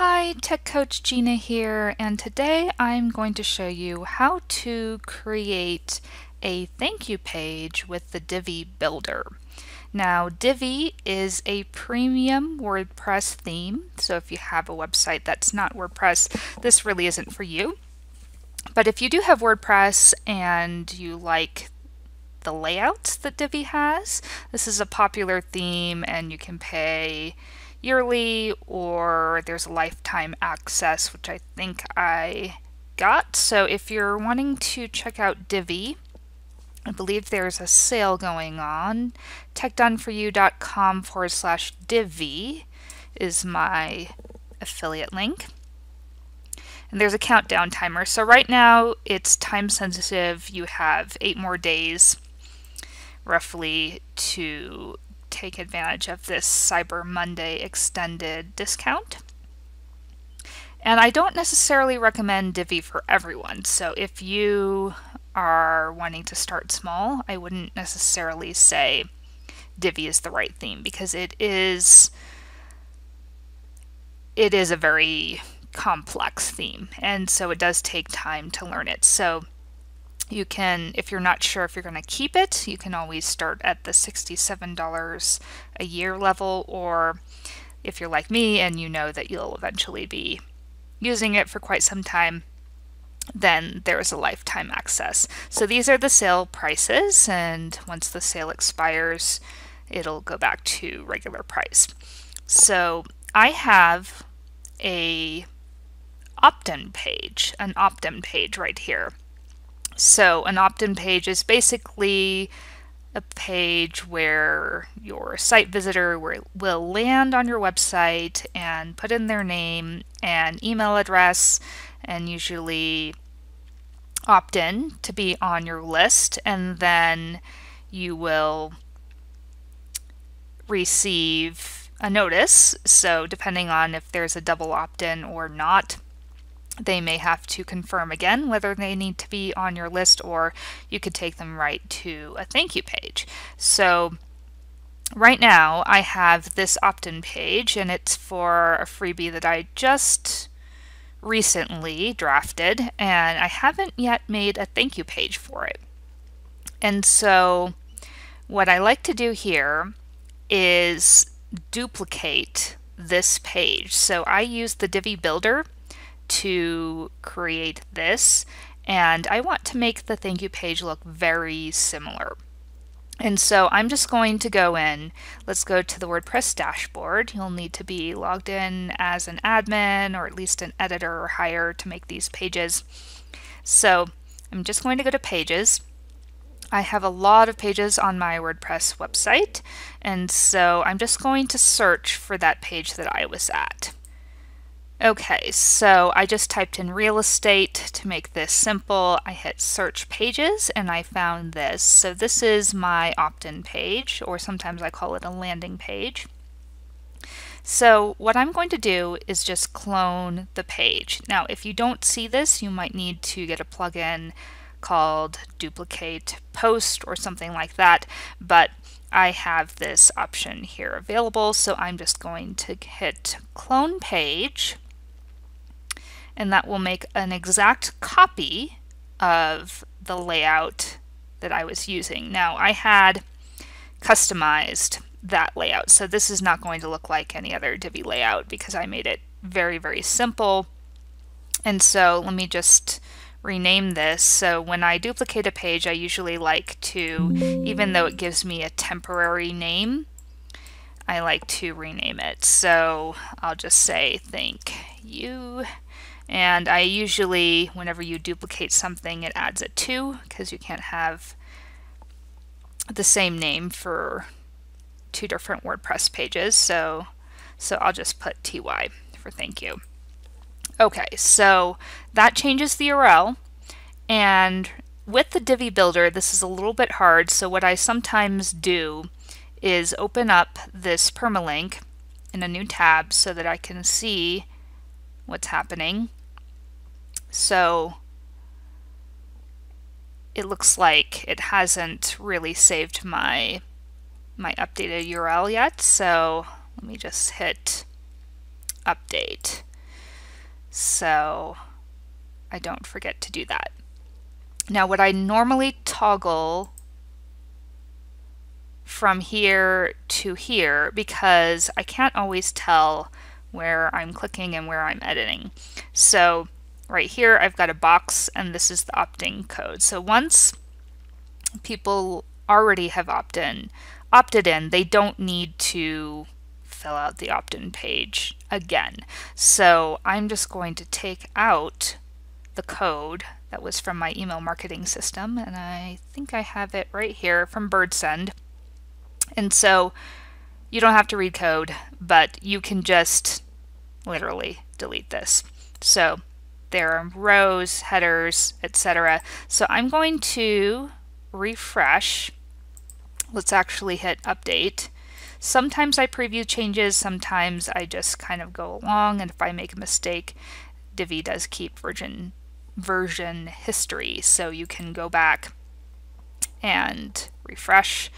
Hi, Tech Coach Gina here, and today I'm going to show you how to create a thank you page with the Divi Builder. Now, Divi is a premium WordPress theme, so if you have a website that's not WordPress, this really isn't for you. But if you do have WordPress and you like the layouts that Divi has, this is a popular theme and you can pay yearly or there's a lifetime access, which I think I got. So if you're wanting to check out Divi, I believe there's a sale going on. techdoneforyou.com forward slash Divi is my affiliate link. And there's a countdown timer. So right now it's time sensitive. You have eight more days roughly to take advantage of this Cyber Monday extended discount. And I don't necessarily recommend Divi for everyone. So if you are wanting to start small, I wouldn't necessarily say Divi is the right theme because it is it is a very complex theme and so it does take time to learn it. So you can, if you're not sure if you're going to keep it, you can always start at the $67 a year level, or if you're like me and you know that you'll eventually be using it for quite some time, then there's a lifetime access. So these are the sale prices, and once the sale expires, it'll go back to regular price. So I have a opt-in page, an opt-in page right here. So an opt-in page is basically a page where your site visitor will land on your website and put in their name and email address and usually opt in to be on your list and then you will receive a notice. So depending on if there's a double opt-in or not, they may have to confirm again whether they need to be on your list or you could take them right to a thank you page. So right now I have this opt-in page and it's for a freebie that I just recently drafted and I haven't yet made a thank you page for it. And so what I like to do here is duplicate this page. So I use the Divi Builder to create this and I want to make the thank you page look very similar. And so I'm just going to go in, let's go to the WordPress dashboard. You'll need to be logged in as an admin or at least an editor or higher to make these pages. So I'm just going to go to pages. I have a lot of pages on my WordPress website, and so I'm just going to search for that page that I was at. Okay, so I just typed in real estate to make this simple. I hit search pages and I found this. So this is my opt-in page, or sometimes I call it a landing page. So what I'm going to do is just clone the page. Now, if you don't see this, you might need to get a plugin called duplicate post or something like that, but I have this option here available, so I'm just going to hit clone page and that will make an exact copy of the layout that I was using. Now I had customized that layout, so this is not going to look like any other Divi layout because I made it very, very simple. And so let me just rename this. So when I duplicate a page, I usually like to, even though it gives me a temporary name, I like to rename it. So I'll just say thank you and I usually, whenever you duplicate something, it adds a 2 because you can't have the same name for two different WordPress pages. So, so I'll just put TY for thank you. Okay, so that changes the URL. And with the Divi Builder, this is a little bit hard. So what I sometimes do is open up this permalink in a new tab so that I can see what's happening. So it looks like it hasn't really saved my my updated URL yet. So let me just hit update. so I don't forget to do that. Now what I normally toggle from here to here because I can't always tell where I'm clicking and where I'm editing. So right here I've got a box and this is the opt-in code. So once people already have opt-in, opted in, they don't need to fill out the opt-in page again. So I'm just going to take out the code that was from my email marketing system and I think I have it right here from BirdSend. And so you don't have to read code, but you can just literally delete this. So there are rows, headers, etc. So I'm going to refresh. Let's actually hit update. Sometimes I preview changes, sometimes I just kind of go along, and if I make a mistake, Divi does keep version version history, so you can go back and refresh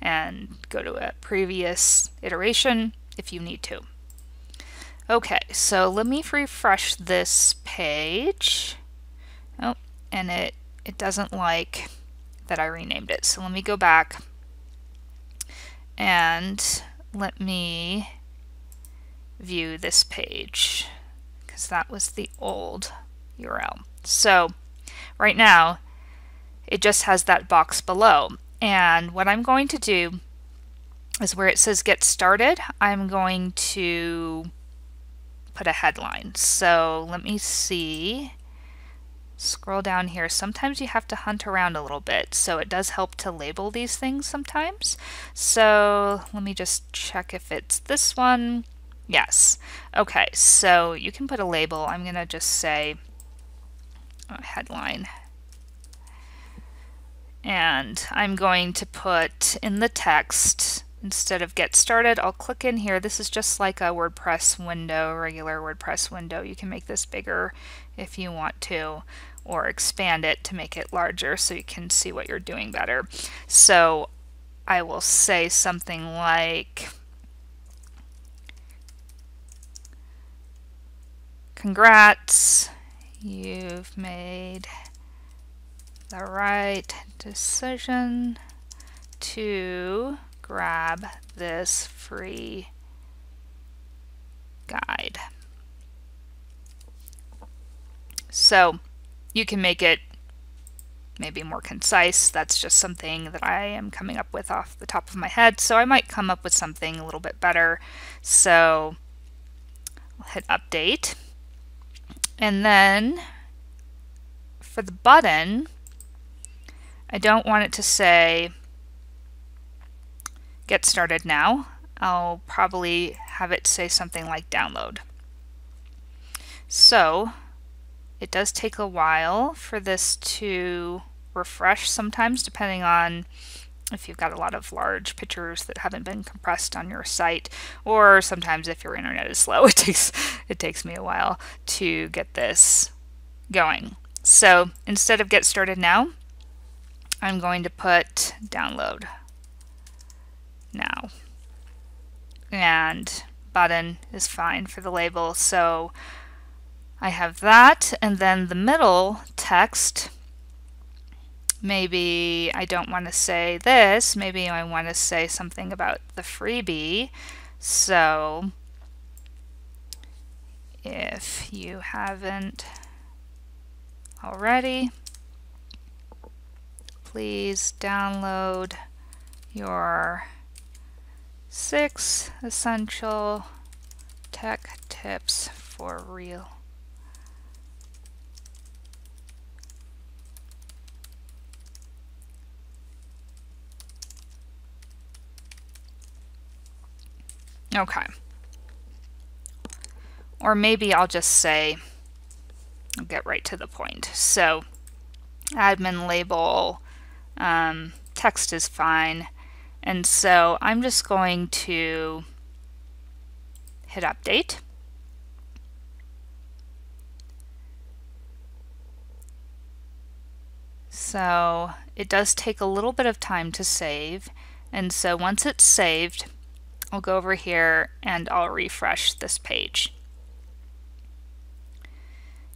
and go to a previous iteration if you need to. Okay, so let me refresh this page. Oh, and it, it doesn't like that I renamed it. So let me go back and let me view this page because that was the old URL. So right now it just has that box below and what I'm going to do is where it says get started I'm going to put a headline so let me see scroll down here, sometimes you have to hunt around a little bit. So it does help to label these things sometimes. So let me just check if it's this one. Yes. Okay, so you can put a label. I'm going to just say uh, headline. And I'm going to put in the text, instead of get started, I'll click in here. This is just like a WordPress window, regular WordPress window. You can make this bigger if you want to or expand it to make it larger so you can see what you're doing better. So I will say something like, congrats, you've made the right decision to grab this free guide. So you can make it maybe more concise. That's just something that I am coming up with off the top of my head. So I might come up with something a little bit better. So I'll hit update. And then for the button, I don't want it to say get started now. I'll probably have it say something like download. So it does take a while for this to refresh sometimes depending on if you've got a lot of large pictures that haven't been compressed on your site or sometimes if your internet is slow it takes it takes me a while to get this going so instead of get started now I'm going to put download now and button is fine for the label so I have that, and then the middle text, maybe I don't want to say this, maybe I want to say something about the freebie. So if you haven't already, please download your six essential tech tips for real Okay. Or maybe I'll just say, I'll get right to the point. So admin label, um, text is fine. And so I'm just going to hit update. So it does take a little bit of time to save. And so once it's saved, I'll go over here and I'll refresh this page.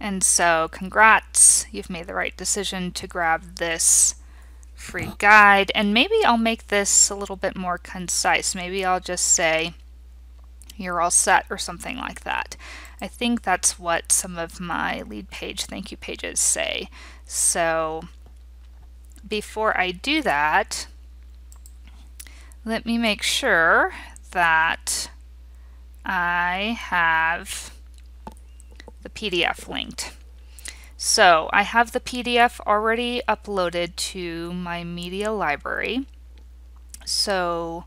And so congrats, you've made the right decision to grab this free guide. And maybe I'll make this a little bit more concise. Maybe I'll just say you're all set or something like that. I think that's what some of my lead page thank you pages say. So before I do that, let me make sure that I have the PDF linked. So I have the PDF already uploaded to my media library. So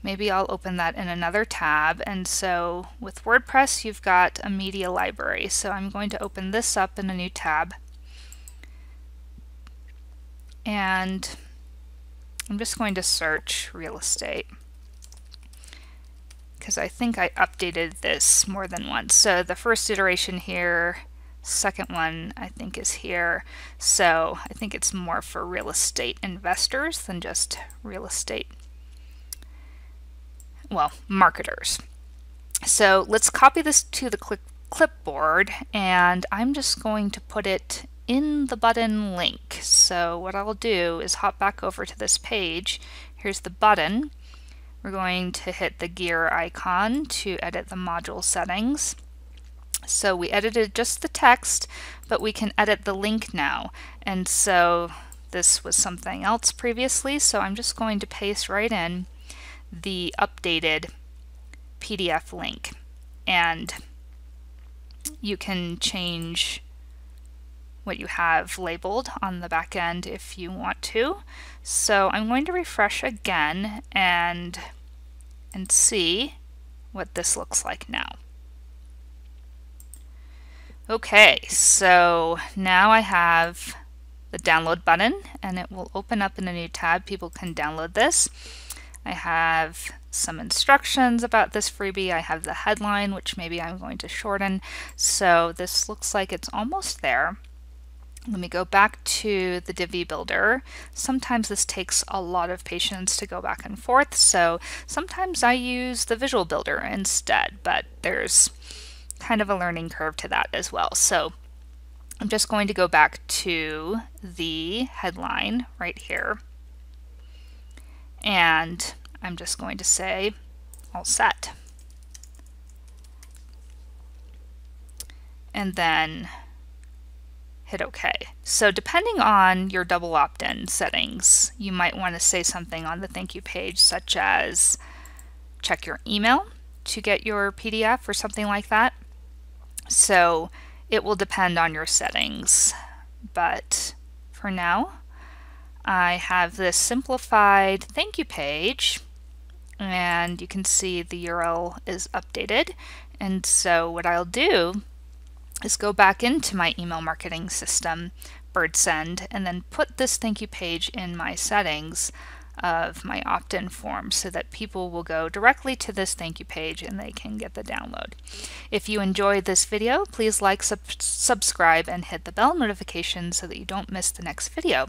maybe I'll open that in another tab. And so with WordPress, you've got a media library. So I'm going to open this up in a new tab. And I'm just going to search real estate because I think I updated this more than once. So the first iteration here, second one I think is here. So I think it's more for real estate investors than just real estate, well, marketers. So let's copy this to the clip clipboard and I'm just going to put it in the button link. So what I'll do is hop back over to this page. Here's the button we're going to hit the gear icon to edit the module settings. So we edited just the text, but we can edit the link now. And so this was something else previously, so I'm just going to paste right in the updated PDF link. And you can change what you have labeled on the back end if you want to. So I'm going to refresh again and, and see what this looks like now. Okay, so now I have the download button and it will open up in a new tab. People can download this. I have some instructions about this freebie. I have the headline, which maybe I'm going to shorten. So this looks like it's almost there. Let me go back to the Divi Builder. Sometimes this takes a lot of patience to go back and forth, so sometimes I use the Visual Builder instead, but there's kind of a learning curve to that as well. So I'm just going to go back to the headline right here, and I'm just going to say all set. And then hit OK. So depending on your double opt-in settings, you might want to say something on the thank you page such as check your email to get your PDF or something like that. So it will depend on your settings. But for now, I have this simplified thank you page and you can see the URL is updated. And so what I'll do is go back into my email marketing system, BirdSend, and then put this thank you page in my settings of my opt-in form so that people will go directly to this thank you page and they can get the download. If you enjoyed this video, please like, sub subscribe, and hit the bell notification so that you don't miss the next video.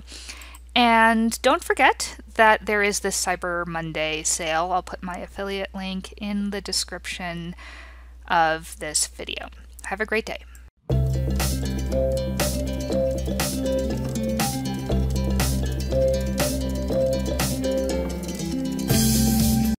And don't forget that there is this Cyber Monday sale. I'll put my affiliate link in the description of this video. Have a great day.